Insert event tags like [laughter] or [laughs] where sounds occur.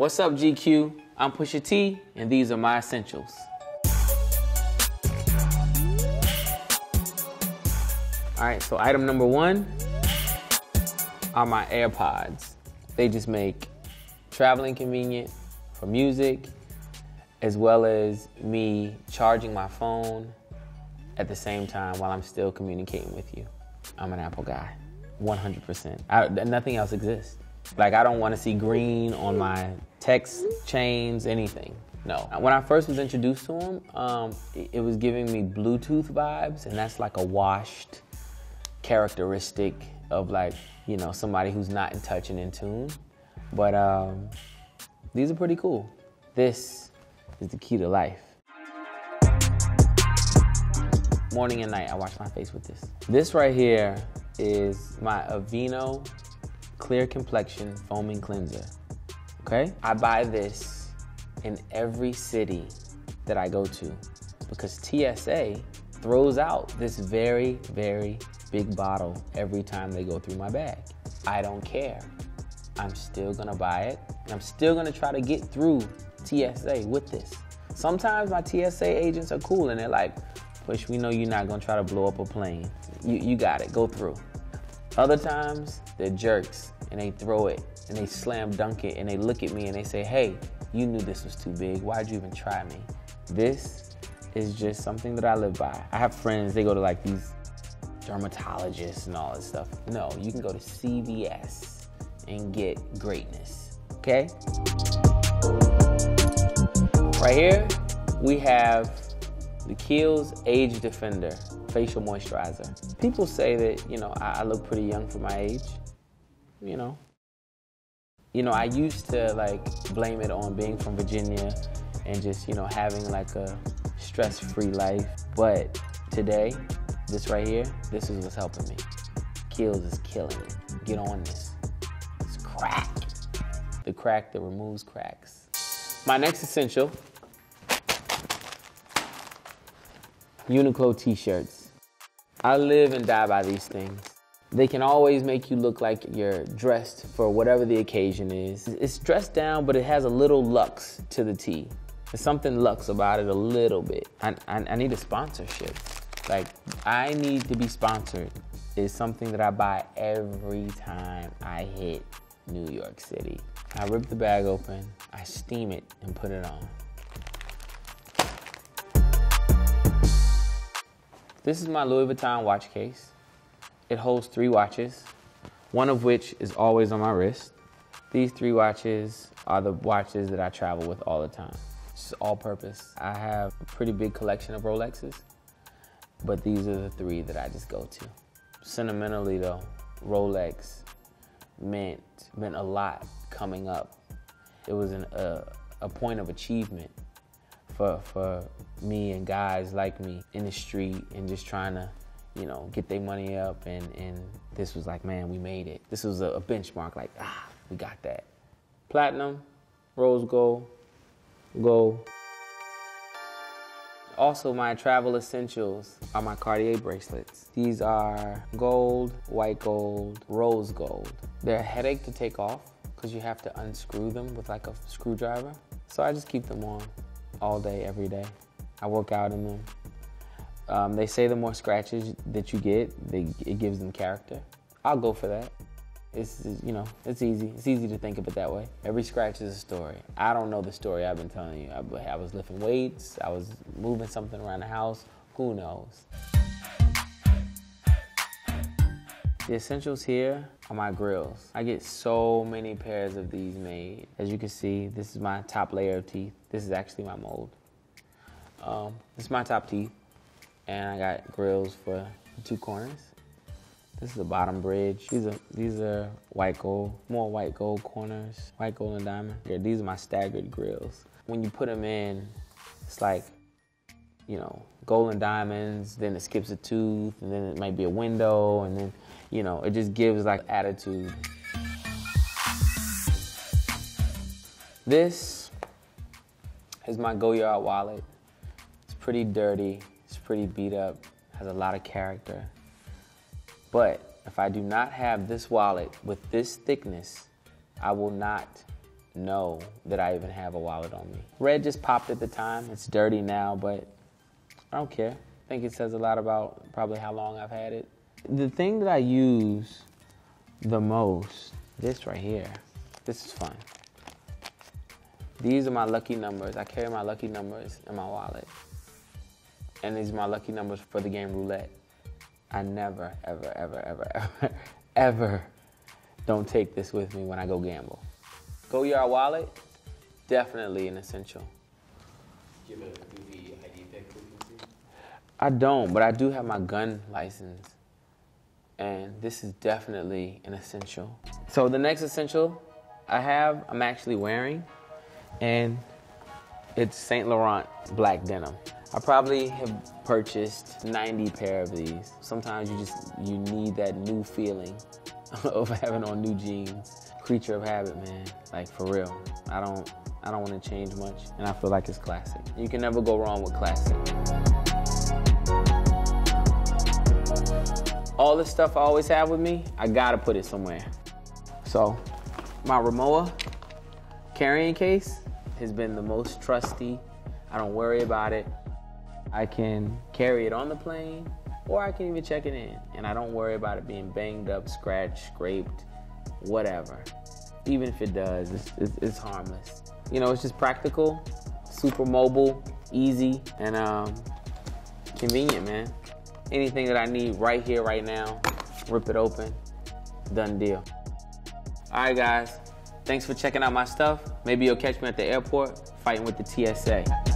What's up, GQ? I'm Pusha T, and these are my essentials. All right, so item number one are my AirPods. They just make traveling convenient for music, as well as me charging my phone at the same time while I'm still communicating with you. I'm an Apple guy, 100%. I, nothing else exists. Like, I don't want to see green on my text chains, anything. No. When I first was introduced to them, um, it, it was giving me Bluetooth vibes, and that's like a washed characteristic of like, you know, somebody who's not in touch and in tune. But um, these are pretty cool. This is the key to life. Morning and night, I wash my face with this. This right here is my Aveeno Clear Complexion Foaming Cleanser. Okay? I buy this in every city that I go to because TSA throws out this very, very big bottle every time they go through my bag. I don't care. I'm still gonna buy it. And I'm still gonna try to get through TSA with this. Sometimes my TSA agents are cool and they're like, Push, we know you're not gonna try to blow up a plane. You, you got it, go through. Other times, they're jerks and they throw it and they slam dunk it and they look at me and they say, Hey, you knew this was too big. Why'd you even try me? This is just something that I live by. I have friends, they go to like these dermatologists and all this stuff. No, you can go to CVS and get greatness, okay? Right here, we have the Kiehl's Age Defender Facial Moisturizer. People say that, you know, I, I look pretty young for my age, you know. You know, I used to like blame it on being from Virginia and just, you know, having like a stress-free life. But today, this right here, this is what's helping me. Kiehl's is killing it. Get on this. It's crack. The crack that removes cracks. My next essential Uniqlo t-shirts. I live and die by these things. They can always make you look like you're dressed for whatever the occasion is. It's dressed down, but it has a little luxe to the tee. There's something luxe about it a little bit. I, I, I need a sponsorship. Like, I need to be sponsored is something that I buy every time I hit New York City. I rip the bag open, I steam it, and put it on. This is my Louis Vuitton watch case. It holds three watches, one of which is always on my wrist. These three watches are the watches that I travel with all the time. It's all purpose. I have a pretty big collection of Rolexes, but these are the three that I just go to. Sentimentally though, Rolex meant, meant a lot coming up. It was an, a point of achievement for, for me and guys like me in the street and just trying to, you know, get their money up. And, and this was like, man, we made it. This was a, a benchmark, like, ah, we got that. Platinum, rose gold, gold. Also, my travel essentials are my Cartier bracelets. These are gold, white gold, rose gold. They're a headache to take off because you have to unscrew them with like a screwdriver. So I just keep them on all day, every day. I work out in them. Um, they say the more scratches that you get, they, it gives them character. I'll go for that. It's, you know, it's easy. It's easy to think of it that way. Every scratch is a story. I don't know the story I've been telling you. I, I was lifting weights, I was moving something around the house. Who knows? The essentials here are my grills. I get so many pairs of these made. As you can see, this is my top layer of teeth. This is actually my mold. Um, this is my top teeth. And I got grills for two corners. This is the bottom bridge. These are these are white gold, more white gold corners, white gold and diamond. Yeah, these are my staggered grills. When you put them in, it's like, you know, gold and diamonds, then it skips a tooth, and then it might be a window, and then you know, it just gives like attitude. This is my Goyard wallet. It's pretty dirty, pretty beat up, has a lot of character. But if I do not have this wallet with this thickness, I will not know that I even have a wallet on me. Red just popped at the time. It's dirty now, but I don't care. I think it says a lot about probably how long I've had it. The thing that I use the most, this right here, this is fun. These are my lucky numbers. I carry my lucky numbers in my wallet. And these are my lucky numbers for the game roulette. I never, ever, ever, ever, [laughs] ever, ever don't take this with me when I go gamble. Goyard wallet, definitely an essential. Do you have a goofy ID pick we can? I don't, but I do have my gun license. And this is definitely an essential. So the next essential I have, I'm actually wearing, and it's Saint Laurent black denim. I probably have purchased 90 pair of these. Sometimes you just you need that new feeling [laughs] of having on new jeans. Creature of habit, man. Like for real. I don't I don't want to change much, and I feel like it's classic. You can never go wrong with classic. All the stuff I always have with me, I gotta put it somewhere. So, my Rimowa carrying case has been the most trusty. I don't worry about it. I can carry it on the plane, or I can even check it in, and I don't worry about it being banged up, scratched, scraped, whatever. Even if it does, it's, it's, it's harmless. You know, it's just practical, super mobile, easy, and um, convenient, man. Anything that I need right here, right now, rip it open, done deal. All right, guys. Thanks for checking out my stuff. Maybe you'll catch me at the airport fighting with the TSA.